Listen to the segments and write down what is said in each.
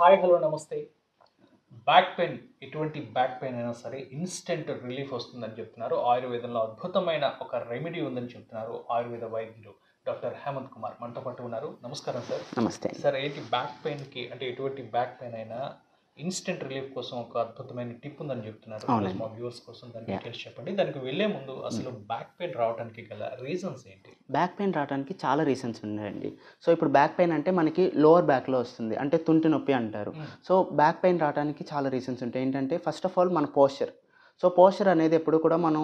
Hi hello నమస్తే. Back pain ఎటువంటి back pain అయినా సరే ఇన్స్టెంట్ రిలీఫ్ వస్తుందని చెప్తున్నారు. ఆయుర్వేదంలో అద్భుతమైన ఒక రెమెడీ ఉందని చెప్తున్నారు ఆయుర్వేద వైద్యులు డాక్టర్ హేమంత్ కుమార్. మనతో పాటు ఉన్నారు. నమస్కారం సార్. నమస్తే. సార్ ఏంటి బ్యాక్ పెయిన్కి అంటే ఎటువంటి బ్యాక్ పెయిన్ అయినా ఇన్స్టెంట్ రిలీఫ్ కోసం ఒక అద్భుతమైన టిప్ ఉందని చెప్తున్నారు. మా వ్యూవర్స్ కోసం దాని. డీటెయిల్స్ చెప్పండి. దానికి వెళ్ళే ముందు అసలు బ్యాక్ పెయిన్ రావడానికి గల రీజన్స్ ఏంటి? బ్యాక్ పెయిన్ రావడానికి చాలా రీజన్స్ ఉన్నాయండి. సో ఇప్పుడు బ్యాక్ పెయిన్ అంటే మనకి లోవర్ బ్యాక్లో వస్తుంది. అంటే తుంటి నొప్పి అంటారు. సో బ్యాక్ పెయిన్ రావడానికి చాలా రీజన్స్ ఉంటాయి. ఏంటంటే ఫస్ట్ ఆఫ్ ఆల్ మన పోస్చర్ సో పోస్చర్ అనేది ఎప్పుడు కూడా మనం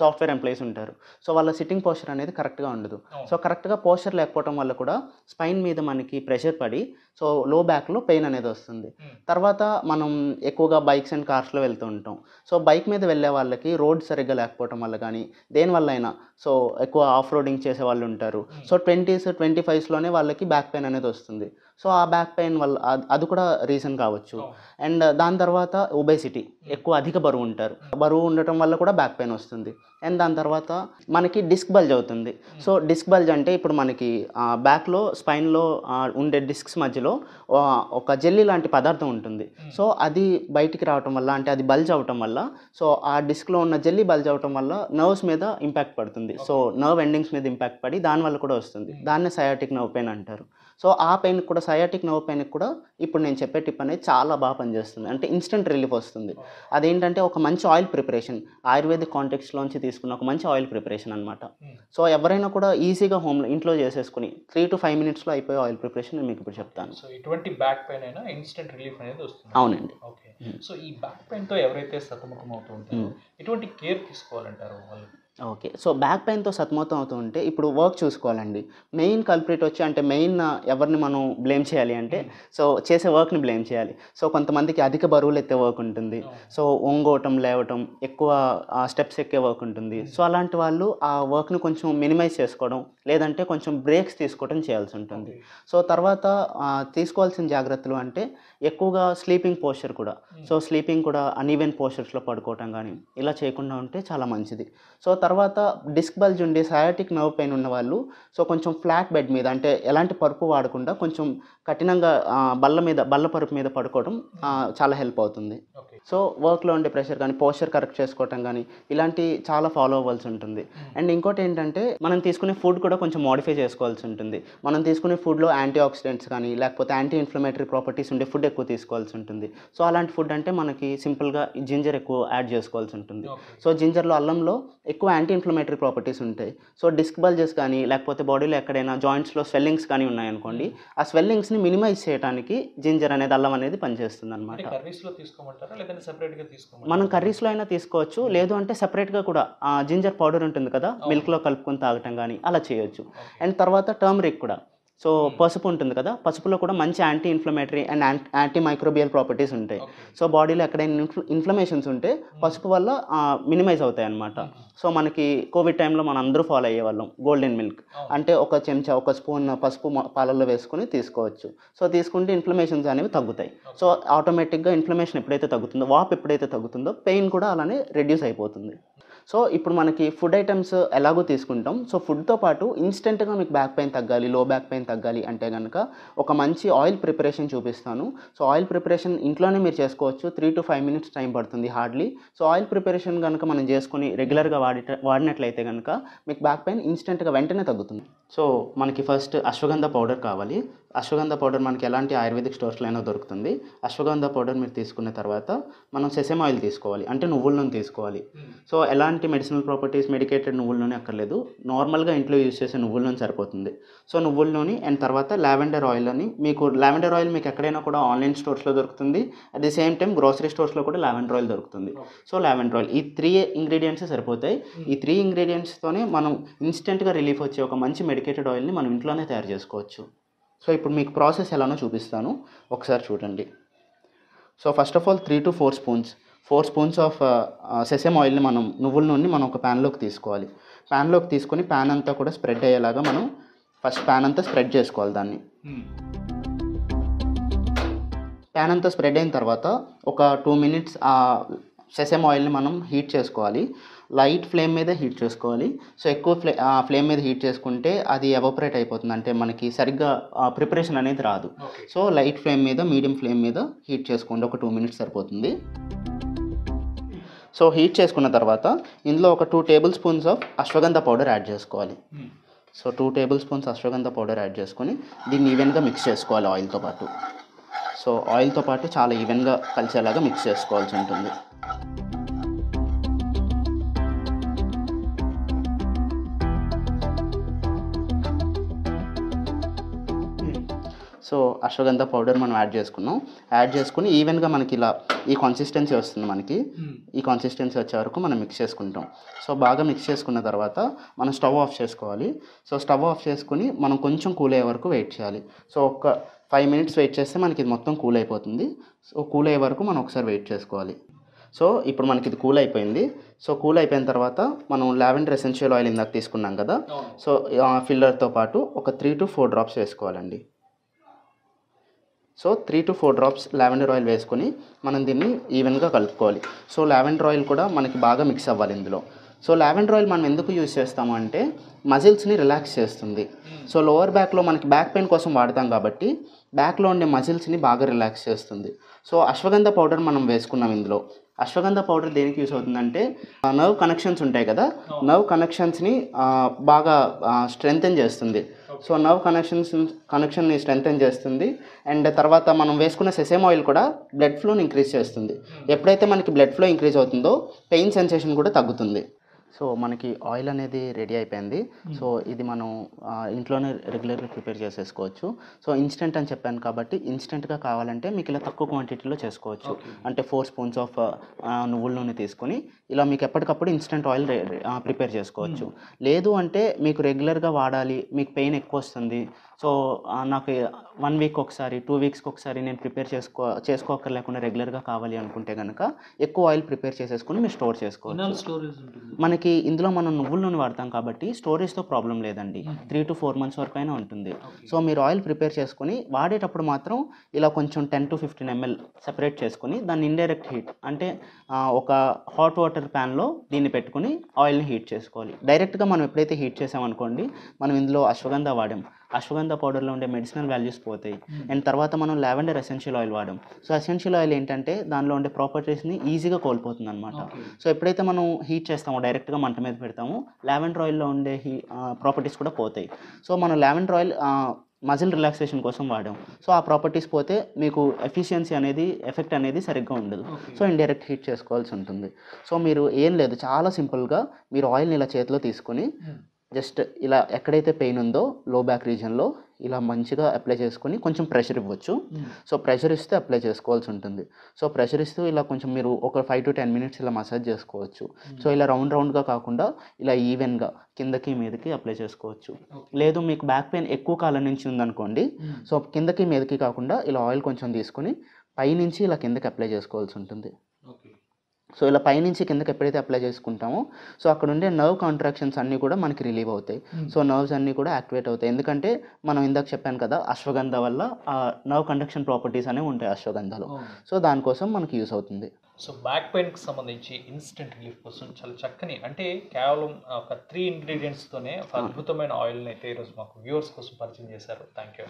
సాఫ్ట్వేర్ ఎంప్లాయీస్ ఉంటారు సో వాళ్ళ సిట్టింగ్ పోస్చర్ అనేది కరెక్ట్గా ఉండదు. సో కరెక్ట్గా పోస్చర్ లేకపోవడం వల్ల కూడా స్పైన్ మీద మనకి ప్రెషర్ పడి సో లో బ్యాక్లో పెయిన్ అనేది వస్తుంది. తర్వాత మనం ఎక్కువగా బైక్స్ అండ్ కార్స్లో వెళ్తూ ఉంటాం సో బైక్ మీద వెళ్ళే వాళ్ళకి రోడ్ సరిగ్గా లేకపోవడం వల్ల కానీ దేనివల్ల అయినా సో ఎక్కువ ఆఫ్ రోడింగ్ చేసే వాళ్ళు ఉంటారు. సో ట్వంటీస్ ట్వంటీ ఫైవ్స్లోనే వాళ్ళకి బ్యాక్ పెయిన్ అనేది వస్తుంది సో ఆ బ్యాక్ పెయిన్ వల్ల అద్- కూడా రీజన్ కావచ్చు. అండ్ దాని తర్వాత ఒబేసిటీ ఎక్కువ అధిక బరువు ఉంటారు. బరువు ఉండటం వల్ల కూడా బ్యాక్ పెయిన్ వస్తుంది. అండ్ దాని తర్వాత మనకి డిస్క్ బల్జ్ అవుతుంది. సో డిస్క్ బల్జ్ అంటే ఇప్పుడు మనకి బ్యాక్లో స్పైన్లో ఉండే డిస్క్స్ మధ్యలో ఒక జెల్లీ లాంటి పదార్థం ఉంటుంది. సో అది బయటికి రావటం వల్ల అంటే అది బల్జ్ అవటం వల్ల సో ఆ డిస్క్లో ఉన్న జెల్లీ బల్జ్ అవటం వల్ల నర్వ్స్ మీద ఇంపాక్ట్ పడుతుంది. సో నర్వ్ ఎండింగ్స్ మీద ఇంపాక్ట్ పడి దానివల్ల కూడా వస్తుంది. దాన్నే సయాటిక్ నర్వ్ పెయిన్ అంటారు. సో ఆ పెయిన్ కూడా సయాటిక్ నర్వ్ పెయిన్ కూడా ఇప్పుడు నేను చెప్పే టిప్ అనేది చాలా బాగా పనిచేస్తుంది. అంటే ఇన్స్టెంట్ రిలీఫ్ వస్తుంది. అదేంటంటే ఒక మంచి ఆయిల్ ప్రిపరేషన్ ఆయుర్వేదిక్ కాంటెక్స్లోంచి తీసుకున్న ఒక మంచి ఆయిల్ ప్రిపరేషన్ అనమాట. సో ఎవరైనా కూడా ఈజీగా హోమ్లో ఇంట్లో చేసేసుకుని త్రీ టు ఫైవ్ మినిట్స్లో అయిపోయే ఆయిల్ ప్రిపరేషన్ నేను మీకు ఇప్పుడు చెప్తాను. సో ఎటువంటి బ్యాక్ పెయిన్ అయినా ఇన్స్టెంట్ రిలీఫ్ అనేది వస్తుంది. అవునండి. ఓకే. సో ఈ బ్యాక్ పెయిన్తో ఎవరైతే సతమతం అవుతూ ఉంటారో ఎటువంటి కేర్ తీసుకోవాలంటారు వాళ్ళు? ఓకే. సో బ్యాక్ పెయిన్తో సతమతం అవుతూ ఉంటే ఇప్పుడు వర్క్ చూసుకోవాలండి. మెయిన్ కల్ప్రిట్ వచ్చి అంటే మెయిన్ ఎవరిని మనం బ్లేమ్ చేయాలి అంటే సో చేసే వర్క్ని బ్లేమ్ చేయాలి. సో కొంతమందికి అధిక బరువులు ఎత్తే వర్క్ ఉంటుంది. సో ఒంగోవటం లేవటం ఎక్కువ స్టెప్స్ ఎక్కే వర్క్ ఉంటుంది. సో అలాంటి వాళ్ళు ఆ వర్క్ని కొంచెం మినిమైజ్ చేసుకోవడం లేదంటే కొంచెం బ్రేక్స్ తీసుకోవడం చేయాల్సి ఉంటుంది. సో తర్వాత తీసుకోవాల్సిన జాగ్రత్తలు అంటే ఎక్కువగా స్లీపింగ్ పోస్చర్ కూడా. సో స్లీపింగ్ కూడా అన్ఈవెన్ పోస్చర్స్లో పడుకోవటం కానీ ఇలా చేయకుండా ఉంటే చాలా మంచిది. సో తర్వాత డిస్క్ బల్జ్ ఉండి సయాటిక్ నర్వ్ పెయిన్ ఉన్న వాళ్ళు సో కొంచెం ఫ్లాట్ బెడ్ మీద అంటే ఎలాంటి పరుపు వాడకుండా కొంచెం కఠినంగా బల్ల మీద బల్ల పరుపు మీద పడుకోవడం చాలా హెల్ప్ అవుతుంది. సో వర్క్లో ఉండే ప్రెషర్ కానీ పోస్చర్ కరెక్ట్ చేసుకోవటం కానీ ఇలాంటి చాలా ఫాలో అవ్వాల్సి ఉంటుంది. అండ్ ఇంకోటి ఏంటంటే మనం తీసుకునే ఫుడ్ కూడా కొంచెం మోడిఫై చేసుకోవాల్సి ఉంటుంది. మనం తీసుకునే ఫుడ్లో యాంటీ ఆక్సిడెంట్స్ కానీ లేకపోతే యాంటీ ఇన్ఫ్లమేటరీ ప్రాపర్టీస్ ఉండే ఫుడ్ ఎక్కువ తీసుకోవాల్సి ఉంటుంది. సో అలాంటి ఫుడ్ అంటే మనకి సింపుల్గా జింజర్ ఎక్కువ యాడ్ చేసుకోవాల్సి ఉంటుంది. సో జింజర్లో అల్లంలో ఎక్కువ యాంటీ ఇన్ఫ్లమేటరీ ప్రాపర్టీస్ ఉంటాయి. సో డిస్క్ బల్జెస్ కానీ లేకపోతే బాడీలో ఎక్కడైనా జాయింట్స్లో స్వెల్లింగ్స్ కానీ ఉన్నాయనుకోండి ఆ స్వెల్లింగ్స్ని మినిమైజ్ చేయడానికి జింజర్ అనేది అల్లం అనేది పనిచేస్తుంది అనమాట మనం కర్రీస్లో అయినా తీసుకోవచ్చు. లేదు అంటే సెపరేట్గా కూడా ఆ జింజర్ పౌడర్ ఉంటుంది కదా మిల్క్లో కలుపుకొని తాగటం కానీ అలా చేయొచ్చు. అండ్ తర్వాత టర్మరిక్ కూడా. సో పసుపు ఉంటుంది కదా పసుపులో కూడా మంచి anti inflammatory and anti microbial properties ఉంటాయి సో బాడీలో ఎక్కడైనా ఇన్ఫ్ల ఇన్ఫ్లమేషన్స్ ఉంటే పసుపు వల్ల మినిమైజ్ అవుతాయి అన్నమాట సో మనకి కోవిడ్ టైంలో మనం అందరూ ఫాలో అయ్యేవాళ్ళం గోల్డెన్ మిల్క్. అంటే ఒక చెంచా ఒక స్పూన్ పసుపు పాలల్లో వేసుకొని తీసుకోవచ్చు. సో తీసుకుంటే ఇన్ఫ్లమేషన్స్ అనేవి తగ్గుతాయి. సో ఆటోమేటిక్గా ఇన్ఫ్లమేషన్ ఎప్పుడైతే తగ్గుతుందో వాప్ ఎప్పుడైతే తగ్గుతుందో పెయిన్ కూడా అలానే రెడ్యూస్ అయిపోతుంది. సో ఇప్పుడు మనకి ఫుడ్ ఐటమ్స్ ఎలాగో తీసుకుంటాం. సో ఫుడ్తో పాటు ఇన్స్టెంట్గా మీకు బ్యాక్ పెయిన్ తగ్గాలి లో బ్యాక్ పెయిన్ తగ్గాలి అంటే కనుక ఒక మంచి ఆయిల్ ప్రిపరేషన్ చూపిస్తాను. సో ఆయిల్ ప్రిపరేషన్ ఇంట్లోనే మీరు చేసుకోవచ్చు. Three to five minutes time పడుతుంది హార్డ్లీ సో ఆయిల్ ప్రిపరేషన్ కనుక మనం చేసుకుని రెగ్యులర్గా వాడి వాడినట్లయితే కనుక మీకు బ్యాక్ పెయిన్ ఇన్స్టెంట్గా వెంటనే తగ్గుతుంది. సో మనకి ఫస్ట్ అశ్వగంధ పౌడర్ కావాలి. అశ్వగంధ పౌడర్ మనకి ఎలాంటి ఆయుర్వేదిక్ స్టోర్స్లో అయినా దొరుకుతుంది. అశ్వగంధ పౌడర్ మీరు తీసుకున్న తర్వాత మనం సెసెమ్ ఆయిల్ తీసుకోవాలి. అంటే నువ్వుల నూనె తీసుకోవాలి. సో ఎలాంటి మెడిసినల్ ప్రాపర్టీస్ మెడికేటెడ్ నువ్వుల నూనె అక్కర్లేదు. నార్మల్గా ఇంట్లో యూజ్ చేసే నువ్వుల నూనె సరిపోతుంది. సో నువ్వుల నూనె అండ్ తర్వాత లావెండర్ ఆయిల్ అని మీకు లావెండర్ ఆయిల్ మీకు ఎక్కడైనా కూడా ఆన్లైన్ స్టోర్స్లో దొరుకుతుంది. At the same time grocery స్టోర్స్లో కూడా లావెండర్ ఆయిల్ దొరుకుతుంది. సో లావెండర్ ఆయిల్ ఈ త్రీ ఇంగ్రీడియంట్స్ సరిపోతాయి. ఈ త్రీ ఇంగ్రీడియంట్స్తోనే మనం ఇన్స్టెంట్గా రిలీఫ్ వచ్చే ఒక మంచి మెడికేటెడ్ ఆయిల్ని మనం ఇంట్లోనే తయారు చేసుకోవచ్చు. సో ఇప్పుడు మీకు ప్రాసెస్ ఎలానో చూపిస్తాను. ఒకసారి చూడండి. So first of all three to four spoons four spoons of sesame ఆయిల్ని మనం నువ్వుల నూనె మనం ఒక ప్యాన్లోకి తీసుకోవాలి. ప్యాన్లోకి తీసుకొని ప్యాన్ అంతా కూడా స్ప్రెడ్ అయ్యేలాగా మనం ఫస్ట్ ప్యాన్ అంతా స్ప్రెడ్ చేసుకోవాలి దాన్ని. ప్యాన్ అంతా స్ప్రెడ్ అయిన తర్వాత ఒక టూ మినిట్స్ ఆ సెసెమ్ ఆయిల్ని మనం హీట్ చేసుకోవాలి. లైట్ ఫ్లేమ్ మీద హీట్ చేసుకోవాలి. సో ఎక్కువ ఫ్లే ఫ్లేమ్ మీద హీట్ చేసుకుంటే అది ఎవపరేట్ అయిపోతుంది. అంటే మనకి సరిగ్గా ప్రిపరేషన్ అనేది రాదు. సో లైట్ ఫ్లేమ్ మీద మీడియం ఫ్లేమ్ మీద హీట్ చేసుకోండి. ఒక టూ మినిట్స్ సరిపోతుంది. సో హీట్ చేసుకున్న తర్వాత ఇందులో ఒక two tablespoons of ashwagandha powder add చేసుకోవాలి. So two tablespoons ashwagandha powder add చేసుకొని దీన్ని ఈవెన్గా మిక్స్ చేసుకోవాలి ఆయిల్తో పాటు. సో ఆయిల్తో పాటు చాలా ఈవెన్గా కలిసేలాగా మిక్స్ చేసుకోవాల్సి ఉంటుంది. సో అశ్వగంధ పౌడర్ మనం యాడ్ చేసుకున్నాం. యాడ్ చేసుకుని ఈవెన్గా మనకి ఇలా ఈ కన్సిస్టెన్సీ వస్తుంది మనకి. ఈ కన్సిస్టెన్సీ వచ్చే వరకు మనం మిక్స్ చేసుకుంటాం. సో బాగా మిక్స్ చేసుకున్న తర్వాత మనం స్టవ్ ఆఫ్ చేసుకోవాలి. సో స్టవ్ ఆఫ్ చేసుకుని మనం కొంచెం కూల్ అయ్యే వరకు వెయిట్ చేయాలి. సో ఒక ఫైవ్ మినిట్స్ వెయిట్ చేస్తే మనకి ఇది మొత్తం కూల్ అయిపోతుంది. సో కూల్ అయ్యే వరకు మనం ఒకసారి వెయిట్ చేసుకోవాలి. సో ఇప్పుడు మనకి ఇది కూల్ అయిపోయింది. సో కూల్ అయిపోయిన తర్వాత మనం లావెండర్ ఎసెన్షియల్ ఆయిల్ ఇందాక తీసుకున్నాం కదా. సో ఫిల్లర్తో పాటు ఒక త్రీ టు ఫోర్ డ్రాప్స్ వేసుకోవాలండి. So three to four drops lavender oil వేసుకొని మనం దీన్ని ఈవెన్గా కలుపుకోవాలి. సో లావెండర్ ఆయిల్ కూడా మనకి బాగా మిక్స్ అవ్వాలి ఇందులో. సో లావెండర్ ఆయిల్ మనం ఎందుకు యూజ్ చేస్తాము అంటే మజిల్స్ని రిలాక్స్ చేస్తుంది. సో లోవర్ బ్యాక్లో మనకి బ్యాక్ పెయిన్ కోసం వాడతాం కాబట్టి బ్యాక్లో ఉండే మజిల్స్ని బాగా రిలాక్స్ చేస్తుంది. సో అశ్వగంధ పౌడర్ మనం వేసుకున్నాం ఇందులో. అశ్వగంధ పౌడర్ దేనికి యూస్ అవుతుందంటే నర్వ్ కనెక్షన్స్ ఉంటాయి కదా? నర్వ్ కనెక్షన్స్ని బాగా స్ట్రెంగ్తెన్ చేస్తుంది. సో నర్వ్ కనెక్షన్స్ కనెక్షన్ని స్ట్రెంగ్తెన్ చేస్తుంది. అండ్ తర్వాత మనం వేసుకున్న సెసేమ్ ఆయిల్ కూడా బ్లడ్ ఫ్లోని ఇంక్రీజ్ చేస్తుంది. ఎప్పుడైతే మనకి బ్లడ్ ఫ్లో ఇంక్రీజ్ అవుతుందో పెయిన్ సెన్సేషన్ కూడా తగ్గుతుంది. సో మనకి ఆయిల్ అనేది రెడీ అయిపోయింది. సో ఇది మనం ఇంట్లోనే రెగ్యులర్గా ప్రిపేర్ చేసేసుకోవచ్చు. సో ఇన్స్టెంట్ అని చెప్పాను కాబట్టి ఇన్స్టెంట్గా కావాలంటే మీకు ఇలా తక్కువ క్వాంటిటీలో చేసుకోవచ్చు. అంటే ఫోర్ స్పూన్స్ ఆఫ్ నువ్వుల నూనె తీసుకొని ఇలా మీకు ఎప్పటికప్పుడు ఇన్స్టెంట్ ఆయిల్ ప్రిపేర్ చేసుకోవచ్చు. లేదు అంటే మీకు రెగ్యులర్గా వాడాలి మీకు పెయిన్ ఎక్కువ వస్తుంది. సో నాకు వన్ వీక్ ఒకసారి టూ వీక్స్కి ఒకసారి నేను ప్రిపేర్ చేసుకో చేసుకోకర్లేకుండా రెగ్యులర్గా కావాలి అనుకుంటే కనుక ఎక్కువ ఆయిల్ ప్రిపేర్ చేసేసుకుని మీరు స్టోర్ చేసుకోవచ్చు. మనకి ఇందులో మనం నువ్వుల నూనె వాడతాం కాబట్టి స్టోరేజ్తో ప్రాబ్లం లేదండి. త్రీ టు ఫోర్ మంత్స్ వరకు అయినా ఉంటుంది. సో మీరు ఆయిల్ ప్రిపేర్ చేసుకొని వాడేటప్పుడు మాత్రం ఇలా కొంచెం ten to fifteen ML separate చేసుకొని దాన్ని ఇండైరెక్ట్ హీట్ అంటే ఒక హాట్ వాటర్ ప్యాన్లో దీన్ని పెట్టుకుని ఆయిల్ని హీట్ చేసుకోవాలి. డైరెక్ట్గా మనం ఎప్పుడైతే హీట్ చేసామనుకోండి మనం ఇందులో అశ్వగంధ వాడాం. అశ్వగంధ పౌడర్లో ఉండే మెడిసినల్ వాల్యూస్ పోతాయి. అండ్ తర్వాత మనం లావెండర్ ఎసెన్షియల్ ఆయిల్ వాడాం. సో ఎసెన్షియల్ ఆయిల్ ఏంటంటే దానిలో ఉండే ప్రాపర్టీస్ని ఈజీగా కోల్పోతుంది అనమాట సో ఎప్పుడైతే మనం హీట్ చేస్తామో డైరెక్ట్గా మంట మీద పెడతామో లావెండర్ ఆయిల్లో ఉండే హీ ప్రాపర్టీస్ కూడా పోతాయి. సో మనం లావెండర్ ఆయిల్ మజిల్ రిలాక్సేషన్ కోసం వాడాం. సో ఆ ప్రాపర్టీస్ పోతే మీకు ఎఫిషియన్సీ అనేది ఎఫెక్ట్ అనేది సరిగ్గా ఉండదు. సో ఇండైరెక్ట్ హీట్ చేసుకోవాల్సి ఉంటుంది. సో మీరు ఏం లేదు. చాలా సింపుల్గా మీరు ఆయిల్ని ఇలా చేతిలో తీసుకొని జస్ట్ ఇలా ఎక్కడైతే పెయిన్ ఉందో లో బ్యాక్ రీజన్లో ఇలా మంచిగా అప్లై చేసుకొని కొంచెం ప్రెషర్ ఇవ్వచ్చు. సో ప్రెషర్ ఇస్తే అప్లై చేసుకోవాల్సి ఉంటుంది. సో ప్రెషర్ ఇస్తూ ఇలా కొంచెం మీరు ఒక ఫైవ్ టు టెన్ మినిట్స్ ఇలా మసాజ్ చేసుకోవచ్చు. సో ఇలా రౌండ్ రౌండ్గా కాకుండా ఇలా ఈవెన్గా కిందకి మీదకి అప్లై చేసుకోవచ్చు. లేదు మీకు బ్యాక్ పెయిన్ ఎక్కువ కాలం నుంచి ఉందనుకోండి. సో కిందకి మీదకి కాకుండా ఇలా ఆయిల్ కొంచెం తీసుకొని పైనుంచి ఇలా కిందకి అప్లై చేసుకోవాల్సి ఉంటుంది. సో ఇలా పైనుంచి కిందకి ఎప్పుడైతే అప్లై చేసుకుంటామో సో అక్కడ ఉండే నర్వ్ కాంట్రాక్షన్స్ అన్నీ కూడా మనకి రిలీవ్ అవుతాయి. సో నర్వ్స్ అన్నీ కూడా యాక్టివేట్ అవుతాయి. ఎందుకంటే మనం ఇందాక చెప్పాను కదా అశ్వగంధ వల్ల ఆ నర్వ్ కండక్షన్ ప్రాపర్టీస్ అనేవి ఉంటాయి అశ్వగంధలో. సో దానికోసం మనకి యూస్ అవుతుంది. సో బ్యాక్ పెయిన్కి సంబంధించి ఇన్స్టెంట్ రిలీఫ్ కోసం చాలా చక్కని అంటే కేవలం ఒక త్రీ ఇంగ్రీడియంట్స్తోనే ఒక అద్భుతమైన ఆయిల్ని అయితే ఈరోజు మాకు వ్యూవర్స్ కోసం పరిచయం చేశారు. Thank you